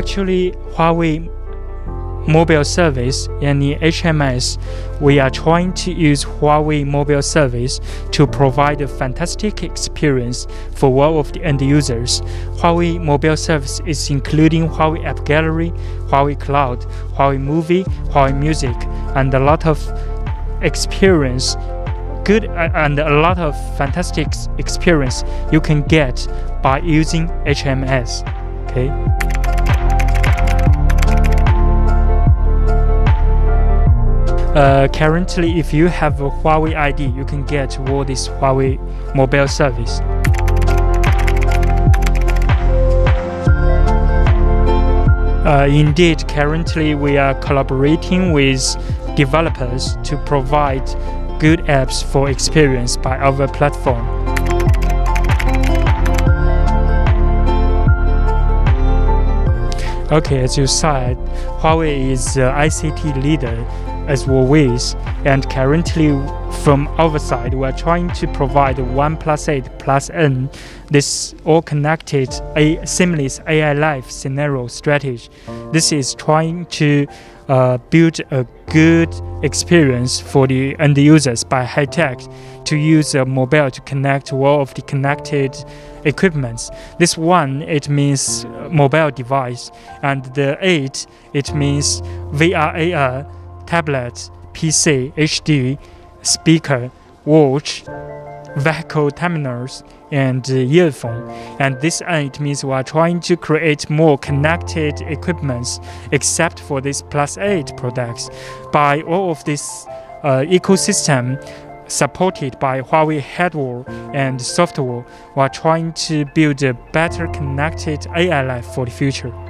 Actually, Huawei mobile service and the HMS, we are trying to use Huawei mobile service to provide a fantastic experience for all of the end users. Huawei mobile service is including Huawei App Gallery, Huawei Cloud, Huawei Movie, Huawei Music, and a lot of experience good uh, and a lot of fantastic experience you can get by using HMS. Okay. Uh, currently, if you have a Huawei ID, you can get all this Huawei mobile service. Uh, indeed, currently we are collaborating with developers to provide good apps for experience by our platform. Okay, as you said, Huawei is the ICT leader as always, and currently from our side, we are trying to provide 1 plus 8 plus N, this all connected a seamless AI life scenario strategy. This is trying to uh, build a good experience for the end users by high tech to use a mobile to connect all of the connected equipments. This one, it means mobile device, and the 8, it means VR AR tablet, PC, HD, speaker, watch, vehicle terminals, and earphone. And this N means we are trying to create more connected equipments except for these plus 8 products. By all of this uh, ecosystem supported by Huawei hardware and software, we are trying to build a better connected AI life for the future.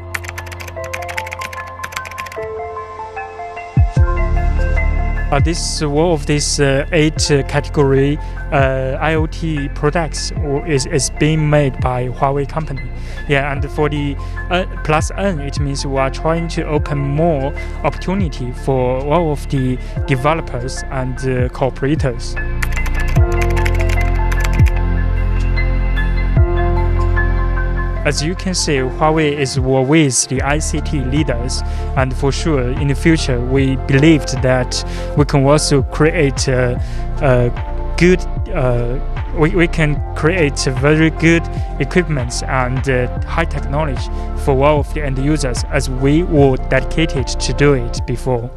Uh, this one of these uh, eight uh, category uh, IoT products is, is being made by Huawei company. Yeah, and for the uh, plus N, it means we are trying to open more opportunity for all of the developers and uh, cooperators. As you can see, Huawei is always the ICT leaders, and for sure, in the future, we believed that we can also create a, a good. Uh, we, we can create very good equipment and uh, high technology for all of the end users as we were dedicated to do it before.